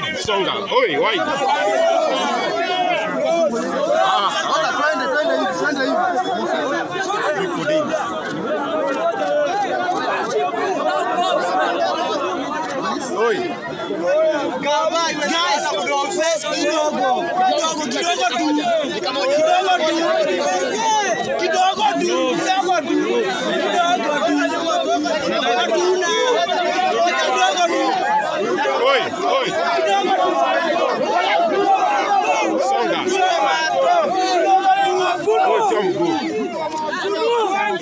wide song down. Oi, calma Ah, olha, prende, prende, prende aí. Meu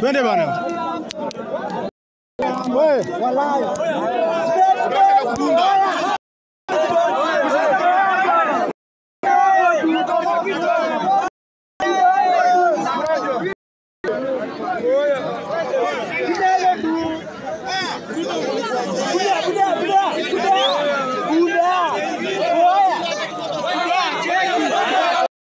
twende bana Oh yeah.